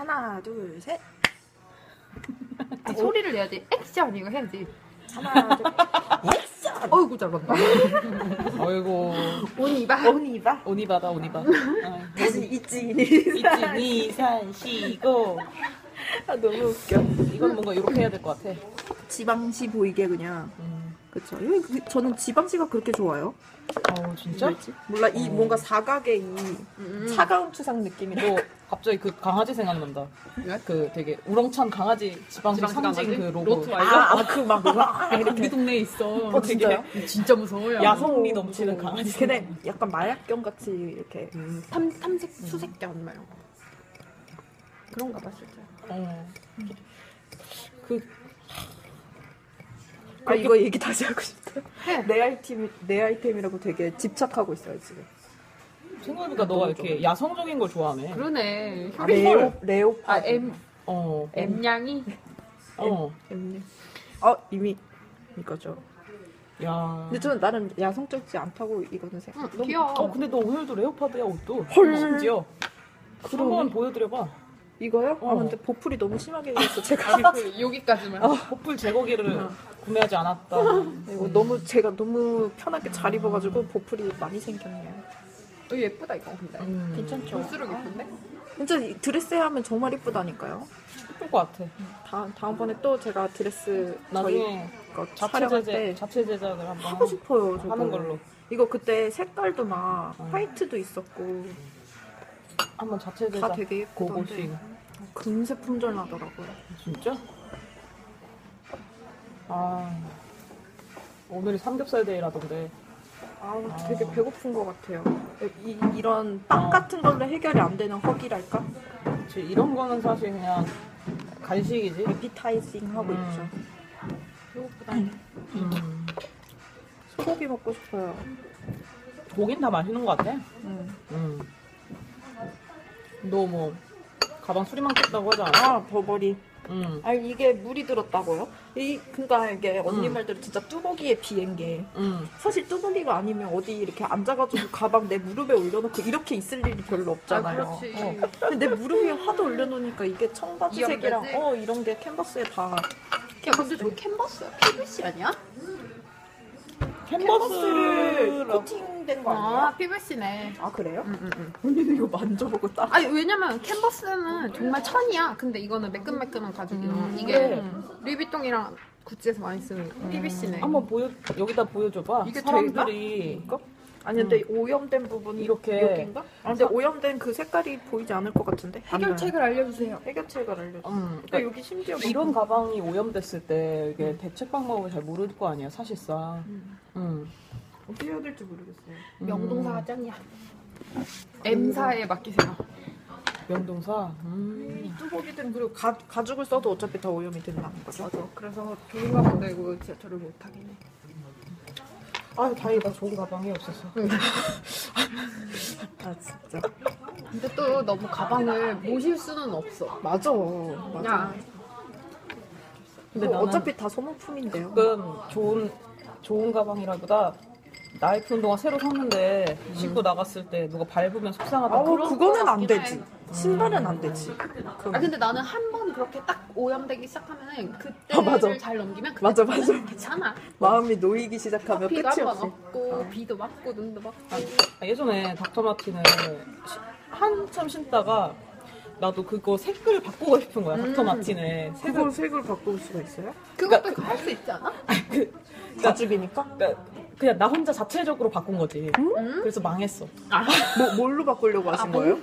하나, 둘, 셋. 아, 소리를 내야지. 액션 이거 해야지. 하나, 둘, 액션! 어이구 잘한다. 아이고 오니바. 오니바. 오니바다 오니바. 아, 다시 있지. 있지 니산 시고. 아, 너무 웃겨. 이건 뭔가 이렇게 해야 될 것 같아. 지방시 보이게 그냥. 음. 그쵸. 여기 그- 저는 지방시가 그렇게 좋아요. 어 진짜? 왜지? 몰라, 이 어. 뭔가 사각의 이 음. 차가운 추상 느낌이 나. 너 갑자기 그 강아지 생각난다. 왜? 그 되게 우렁찬 강아지 지방시 상징 강아지? 그 로고. 로트 알죠? 아, 아, 그 막, 와, 우리 이렇게. 동네에 있어. 어, 진짜요? 진짜 무서워요. 야성미 넘치는 강아지. 걔네 약간 마약견 같이 이렇게. 탐, 탐색 수색대 안 나요. 그런가 봐 실제. 어. 그 아, 이거 얘기 다시 하고 싶다. 해. 내 아이템, 내 아이템이라고 되게 집착하고 있어요, 지금. 생각해보니까 너가 이렇게 야성적인 걸 좋아하네. 그러네. 아, 레오, 레오. 아 M 어. M 양이 어. M. 어, 이미 이거죠. 야. 근데 저는 나름 야성적이지 않다고 이거는 생각. 응, 너무- 귀여워. 어 근데 너 오늘도 레오파드야 옷도. 헐. 심지어. 그러네. 한번 보여드려봐. 이거요? 아, 어. 근데 보풀이 너무 심하게 있어. 제가 아, 그 여기까지만. 보풀 제거기를 구매하지 않았다. 이거 너무 제가 너무 편하게 잘 입어가지고 보풀이 많이 생겼네요. 어, 예쁘다 이거 근데. 음. 괜찮죠? 볼수록 예쁜데? 진짜 이 드레스 하면 정말 이쁘다니까요. 예쁠 것 같아. 다 다음번에 또 제가 드레스 나중에 저희 거 자체 촬영할 제작 때 자체 제작을 한번 하고 싶어요. 저거. 하는 걸로 이거 그때 색깔도 막 어. 화이트도 있었고 한번 자체 다 제작 되게. 예쁘던데 금세 품절 나더라고요. 진짜? 아 오늘이 삼겹살 데이라던데. 아우 아. 되게 배고픈 것 같아요. 이, 이런 빵 어. 같은 걸로 해결이 안 되는 허기랄까? 그치, 이런 거는 사실 그냥 간식이지. 에피타이징 하고 음. 있죠. 배고프다. 음. 소고기 먹고 싶어요. 고긴 다 맛있는 것 같아. 음. 음. 너 뭐 가방 수리만 깼다고 하잖아. 아 버버리. 음. 아 이게 물이 들었다고요? 이 그러니까 이게 언니 음. 말대로 진짜 뚜벅이에 비한 게 음. 사실 뚜벅이가 아니면 어디 이렇게 앉아가지고 가방 내 무릎에 올려놓고 이렇게 있을 일이 별로 없잖아요. 아, 그렇지. 어. 근데 내 무릎 위에 하도 올려놓으니까 이게 청바지색이랑? 어 이런 게 캔버스에 다 야 근데 저거 캔버스야? PVC 아니야? 캔버스를 코팅된 거 아니에요? 아 PVC네. 아 그래요? 응 응 응. 언니는 이거 만져보고 딱. 아니 왜냐면 캔버스는 정말 천이야. 근데 이거는 매끈매끈한 가죽이야. 음, 이게 그래. 루이비통이랑 구찌에서 많이 쓰는 PVC네. 한번 보여 여기다 보여줘봐. 이게 사람들이 이거? 아니 근데 오염된 부분이 이렇게 여기인가? 아 근데 오염된 그 색깔이 보이지 않을 것 같은데? 해결책을 알려주세요. 해결책을 알려줘. 음, 근데 그러니까 여기 심지어 이런 가방이 오염됐을 때 이게 대책 방법을 잘 모를 거 아니야 사실상. 음. 어떻게 해야 될지 모르겠어요. 명동사가 짱이야. M사에 맡기세요. 명동사. 음. 이 뚜벅이들은 그리고 가, 가죽을 써도 어차피 다 오염이 된다는 거죠. 맞아. 그래서 좋은 가방 내고 지하철을 못 타긴 해. 아 다행이다 좋은 가방이 없었어. 아 진짜. 근데 또 너무 가방을 모실 수는 없어. 맞아. 맞아. 야, 근데 나는 어차피 다 소모품인데요. 조금 좋은 좋은 가방이라기보다 나이프 운동화 새로 샀는데 신고 나갔을 때 누가 밟으면 속상하다. 아우 그런 그거는 거안 되지. 해. 신발은 안 되지. 그럼. 아 근데 나는 한 번 그렇게 딱 오염되기 시작하면 그때를 아, 맞아. 잘 넘기면 그때 맞아, 맞아. 괜찮아. 마음이 놓이기 시작하면 끝이 비가 한번 없어. 없고 비도 맞고 눈도 맞고. 아, 예전에 닥터 마틴을 시- 한참 신다가 나도 그거 색을 바꾸고 싶은 거야. 음. 닥터 마틴의 색을. 그걸 색을 바꿀 수가 있어요? 그것도 할 수 있지 않아? 가죽이니까? 그러니까 그냥 나 혼자 자체적으로 바꾼 거지. 음? 그래서 망했어. 뭐, 뭘로 바꾸려고 하신 아, 뭐? 거예요?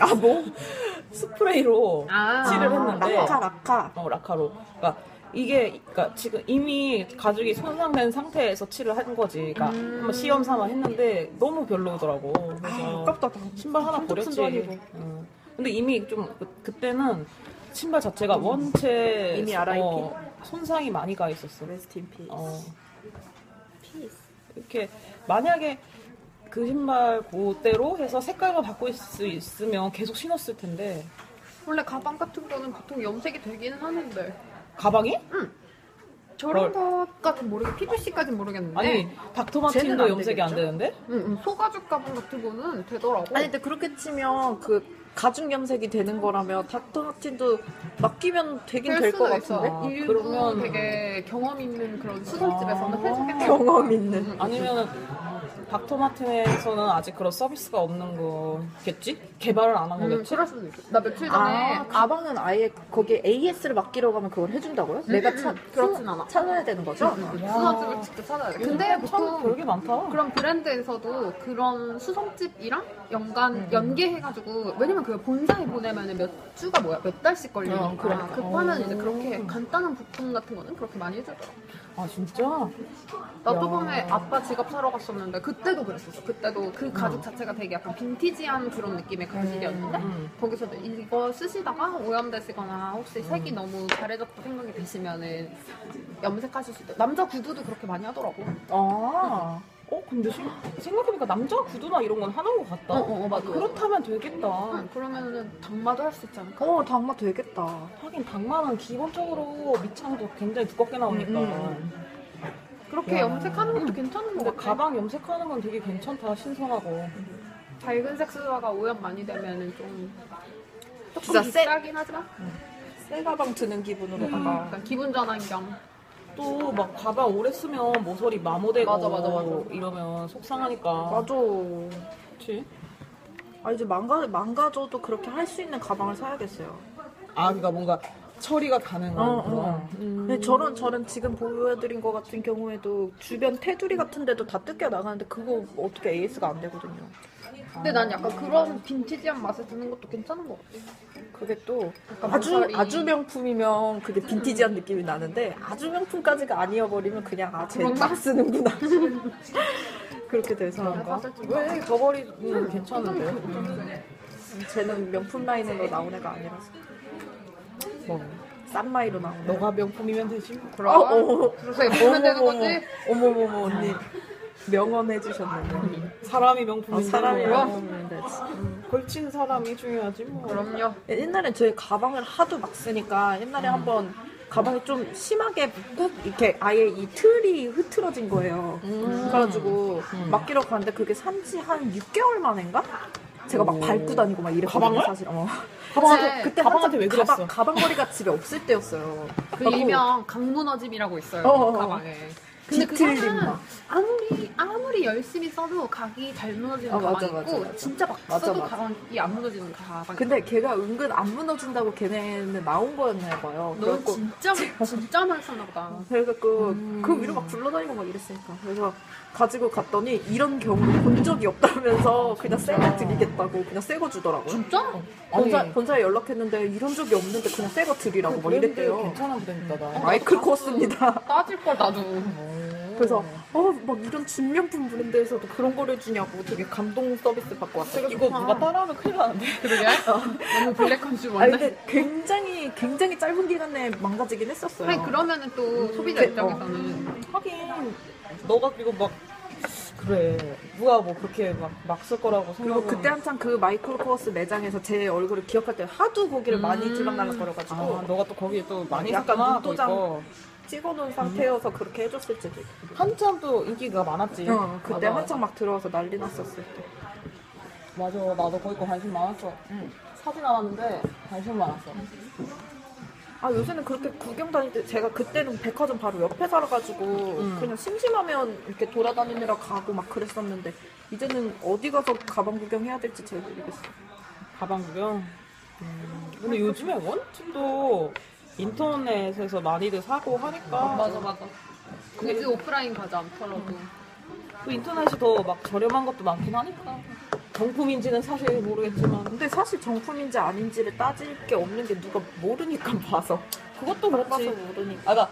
아, 뭐? 스프레이로 아. 칠을 했는데 라카, 라카. 어, 라카로. 그러니까 이게 그러니까 지금 이미 가죽이 손상된 상태에서 칠을 한 거지. 그러니까 음. 한번 시험 삼아 했는데 너무 별로더라고. 아, 그래서 아깝다. 신발 하나 버렸지. 아니고. 응. 근데 이미 좀 그, 때는 신발 자체가 원체 이미 RIP? 어, 손상이 많이 가 있었어. rest in peace. 어. peace. 이렇게 만약에 그 신발 그대로 해서 색깔만 바꿀 수 있으면 계속 신었을 텐데 원래 가방 같은 거는 보통 염색이 되기는 하는데. 가방이? 응. 저런 것까진 모르겠, PVC까진 모르겠는데. 아니 쟤는 닥터마틴도 안 염색이 안 되겠죠? 되는데? 응, 응, 소가죽 가방 같은 거는 되더라고. 아니 근데 그렇게 치면 그 가죽 염색이 되는 거라면 닥터마틴도 맡기면 되긴 될 것. 같은데 아, 일부 그러면- 되게 경험 있는 그런 수선집에서는 아. 해주겠다. 경험 있는 아니면 닥터마틴에서는 아직 그런 서비스가 없는 거겠지? 개발을 안 한 음, 거겠지? 그럴 수도 있어. 나 며칠 전에 아 가방은 아예 거기에 AS를 맡기려고 하면 그걸 해준다고요? 내가 차, 그렇진 않아. 찾아야 되는 거죠? 수선집을 직접 찾아야 돼. 근데 근데 참 보통 별게 많다. 그런 브랜드에서도 그런 수성집이랑 연간 연계해가지고 왜냐면 그 본사에 보내면 몇 주가 뭐야 몇 달씩 걸리니까 어, 그러니까. 급하면 이제 어. 그렇게 간단한 부품 같은 거는 그렇게 많이 해주더라. 아 진짜? 나 야. 저번에 아빠 지갑 사러 갔었는데 그 때도 그랬었어. 그때도 그 가죽 자체가 되게 약간 빈티지한 그런 느낌의 가죽이었는데 음. 거기서도 이거 쓰시다가 오염되시거나 혹시 색이 너무 가려졌다 생각이 드시면은 염색하실 수 있대. 남자 구두도 그렇게 많이 하더라고. 아 어 근데 생- 생각해보니까 남자 구두나 이런 건 하는 것 같다. 어, 어, 어, 맞아. 그렇다면 되겠다. 응, 그러면은 당마도 할 수 있지 않을까? 어, 당마 되겠다. 하긴 당마는 기본적으로 밑창도 굉장히 두껍게 나오니까. 음, 그렇게 야. 염색하는 것도 괜찮은 것 근데 같아. 가방 염색하는 건 되게 괜찮다, 신선하고. 밝은 색소가 오염 많이 되면은 좀 조금 진짜 세- 비싸긴 하지만 새 가방 드는 기분으로다가 약간 기분 전환 겸 또 막 가방 오래 쓰면 모서리 마모되고 맞아, 맞아, 맞아. 이러면 속상하니까. 맞아. 그치? 아 이제 망가 망가져도 그렇게 할 수 있는 가방을 사야겠어요. 아, 그러니까 뭔가 처리가 가능한 어, 그런. 어. 음. 근데 저런 저런 지금 보여드린 것 같은 경우에도 주변 테두리 같은 데도 다 뜯겨 나가는데 그거 어떻게 AS가 안 되거든요. 근데 난 약간 그런 빈티지한 맛을 드는 것도 괜찮은 것 같아 그게 또 약간 아주 모서리. 아주 명품이면 그게 빈티지한 느낌이 나는데 아주 명품까지가 아니어버리면 그냥 아쟤 그런가? 막 쓰는구나. 그렇게 돼서 좀왜 저버리는 괜찮은데? 쟤는 명품 라인으로 나온 애가 아니라서 뭐, 싼 마이로 애. 너가 명품이면 되지. 뭐. 그럼 어, 어. 그래서 보면 되는 거지 어머머머 언니 명언 해 주셨네. 사람이 어, 명품인데. 사람이 뭐. 명언이면 되지. 걸친 사람이 중요하지 뭐. 그럼요 옛날에 저희 가방을 하도 막 쓰니까 옛날에 한번 가방이 좀 심하게 꾹 이렇게 아예 이 틀이 흐트러진 거예요. 음. 그래가지고 음. 맡기러 갔는데 그게 산지 한 6개월 만인가? 제가 막 오. 밟고 다니고 막 이랬거든요 가방을? 사실. 어. 가방한테, 그때 가방한테 왜 그랬어? 가방, 가방거리가 집에 없을 때였어요. 그 일명 강문어짐이라고 있어요 어, 어, 어. 가방에 근데 뒤틀림 그거는 막. 아무리 아무리 열심히 써도 각이 잘 무너지는 어, 가방 맞아, 있고 맞아, 맞아. 진짜 막 맞아, 써도 맞아. 가방이 안 무너지는 가방 근데 걔가 은근 안 무너진다고 걔네는 나온 거였나 봐요. 너 그래갖고 진짜 진짜 많이 썼나 보다 그래갖고 음. 그 위로 막 굴러다니고 막 이랬으니까 그래서 가지고 갔더니 이런 경우를 본 적이 없다면서 그냥 새거 드리겠다고 그냥 새거 주더라고요. 진짜? 본사, 아니. 본사에 연락했는데 이런 적이 없는데 그냥 새거 드리라고 막 브랜드 이랬대요. 괜찮은 브랜드다. 마이클 코스입니다. 따질 걸 나도 그래서 어막 이런 진명품 브랜드에서도 그런 걸 해주냐고 되게 감동 서비스 받고 왔어요. 이거 누가 따라하면 큰일 나는데. 그러게 너무 black 아니 consumer인데 근데 굉장히 굉장히 짧은 기간에 망가지긴 했었어요. 아니 그러면은 또 소비자 그- 입장에서는 하긴 너가 그리고 막 그래 누가 뭐 그렇게 막 막 쓸 거라고 그리고 생각은 그때 한창 그 마이클 코어스 매장에서 제 얼굴을 기억할 때 하도 거기를 많이 음. 들락날락거려가지고 아 너가 또 거기에 또 많이 약간 눈도장. 찍어놓은 상태여서 그렇게 해줬을지도. 한참 또 인기가 많았지 어, 그때 맞아. 한창 막 들어와서 난리 났었을 때. 맞아 나도 거기 거 관심 많았어 응. 사진 않았는데 관심 많았어 아 요새는 그렇게 구경 다닐 때 제가 그때는 백화점 바로 옆에 살아가지고 음. 그냥 심심하면 이렇게 돌아다니느라 가고 막 그랬었는데 이제는 어디 가서 가방 구경해야 될지 잘 모르겠어. 가방 구경 음, 근데 요즘에 원칙도 인터넷에서 많이들 사고 하니까. 맞아 맞아. 굳이 오프라인 가지 않더라도 또 인터넷이 더 막 저렴한 것도 많긴 하니까. 정품인지는 사실 모르겠지만. 근데 사실 정품인지 아닌지를 따질 게 없는 게 누가 모르니까 봐서. 그것도 그렇지. 모르니까. 아, 그러니까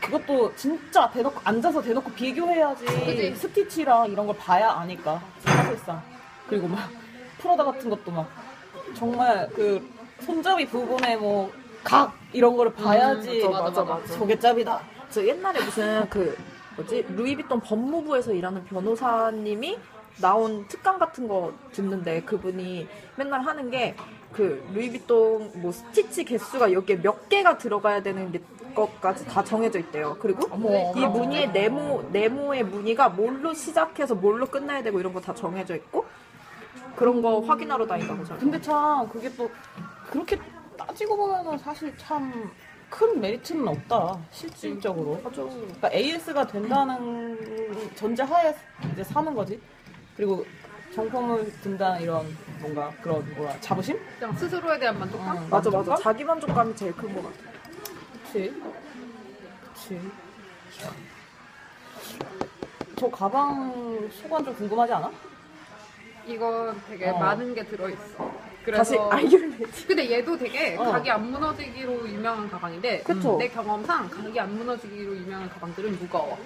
그것도 진짜 대놓고 앉아서 대놓고 비교해야지. 그지? 스티치랑 이런 걸 봐야 아니까. 사실상. 그리고 막 프라다 같은 것도 막 정말 그 손잡이 부분에 뭐 각 이런 거를 봐야지 음, 맞아, 맞아, 맞아. 저게 짭이다 저 옛날에 무슨 그 뭐지 루이비통 법무부에서 일하는 변호사님이 나온 특강 같은 거 듣는데 그분이 맨날 하는 게 그 루이비통 뭐 스티치 개수가 여기에 몇 개가 들어가야 되는 게 것까지 다 정해져 있대요. 그리고 어머, 이. 무늬의 네모 네모의 무늬가 뭘로 시작해서 뭘로 끝나야 되고 이런 거 다 정해져 있고 그런 거 확인하러 다닌다고 저는. 근데 참 그게 또 그렇게 따지고 보면은 사실 참 큰 메리트는 없다 실질적으로. 맞아. 그러니까 AS가 된다는 전제하에 이제 사는 거지. 그리고 정품을 든다는 이런 뭔가 그런 뭐라 자부심? 그냥 스스로에 대한 만족감? 응, 맞아 맞아. 만족감? 자기 만족감이 제일 큰 것 같아. 그치. 그치. 저 가방 소관 좀 궁금하지 않아? 이건 되게 어. 많은 게 들어있어. 다시 그래서 아이언맨. 근데 얘도 되게 어. 각이 안 무너지기로 유명한 가방인데 그쵸? 내 경험상 각이 안 무너지기로 유명한 가방들은 무거워.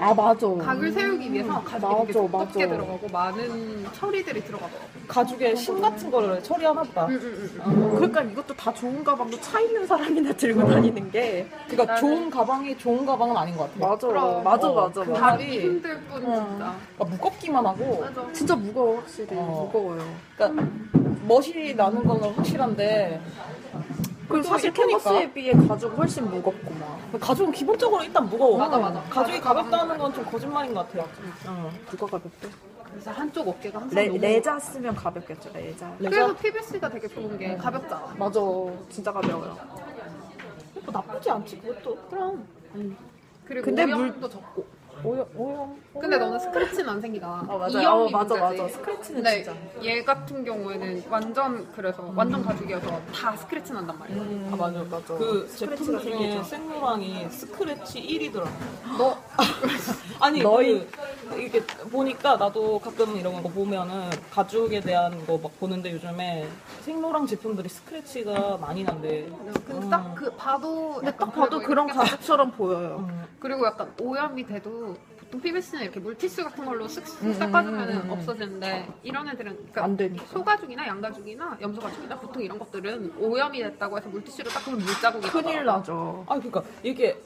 아 맞아. 각을 세우기 위해서 가죽이 되게 맞아, 두껍게 맞아. 들어가고 많은 처리들이 들어가더라고. 가죽에 심 같은 거를 처리하나 보다. 응, 응, 응. 그러니까 이것도 다 좋은 가방도 차 있는 사람이나 들고 다니는 게 그러니까 나는- 좋은 가방이 좋은 가방은 아닌 것 같아. 맞아 그럼. 맞아 어, 맞아 그 맞아. 다리 힘들 뿐 어. 진짜. 그러니까 무겁기만 하고 맞아. 진짜 무거워 확실히 어. 무거워요. 그러니까 멋이 나는 건 확실한데 그리고 또 사실 예쁘니까. 캐버스에 비해 가죽 훨씬 무겁고 막 가죽은 기본적으로 일단 무거워. 맞아, 맞아. 가죽이 가죽 가볍다는 건 좀 거짓말인 것 같아. 응. 누가 가볍대? 그래서 한쪽 어깨가 항상 레, 너무 레자 쓰면 가볍겠죠 레자. 그래서 PVC가 되게 좋은 게 가볍잖아. 맞아 진짜 가벼워요. 뭐 나쁘지 않지 그것도. 그럼. 그리고 근데 물- 오염도 적고. 오염 오염. 근데 너는 스크래치는 안 생기잖아. 어, 맞아요. 이염이 어, 맞아, 문제지. 맞아. 스크래치는 근데 진짜. 얘 같은 경우에는 완전 그래서 완전 가죽이어서 다 스크래치 난단 말이야. 아 맞아 맞아. 그 스크래치가 제품 중에 생기죠. 생로랑이 스크래치 1위더라. 너 아니 너희- 그 이게 보니까 나도 가끔 이런 거 보면은 가죽에 대한 거 막 보는데 요즘에 생로랑 제품들이 스크래치가 많이 난대. 근데 딱 그 봐도 근데 약간 딱 봐도 그런 가죽처럼 보여요. 음. 그리고 약간 오염이 돼도 보통 PVC는 이렇게 물티슈 같은 걸로 쓱 음, 닦아주면 음, 음, 음. 없어지는데 이런 애들은 그러니까 안 되니까. 소가죽이나 양가죽이나 염소가죽이나 보통 이런 것들은 오염이 됐다고 해서 물티슈로 닦으면 물자국이 큰일 나죠. 아 그러니까 이게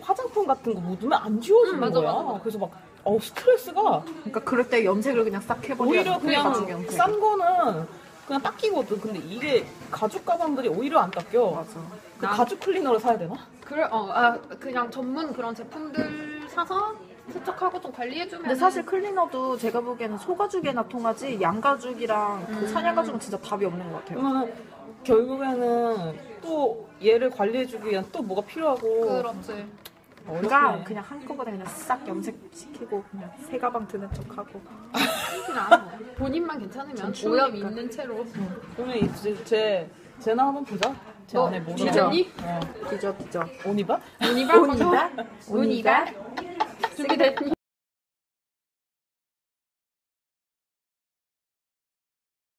화장품 같은 거 묻으면 안 지워지는 음, 맞아, 거야. 맞아, 맞아. 그래서 막 어우 스트레스가 그러니까 그럴 때 염색을 그냥 싹 해버려. 오히려 그냥. 싼 거는 그냥 닦이거든. 근데 이게 가죽 가방들이 오히려 안 닦여. 맞아. 그 난- 가죽 클리너를 사야 되나? 그래 어 아, 그냥 전문 그런 제품들 사서 세척하고 좀 관리해주면 근데 사실 클리너도 제가 보기에는 소가죽에나 통하지 양가죽이랑 그 음. 사냥가죽은 진짜 답이 없는 것 같아요. 그러면 결국에는 또 얘를 관리해주기 위한 또 뭐가 필요하고 그렇지 그러니까 어렵네. 그냥 한꺼번에 그냥 싹 염색시키고 그냥 새 가방 드는 척하고 그냥 본인만 괜찮으면 전 오염 추우니까. 있는 채로 그러면 이제 제 제나 한번 보자. 제 너 안에 뭐 뒤졌니? 어. 뒤져 뒤져 오니바? 오니발 오니바? 오니발 준비됐니?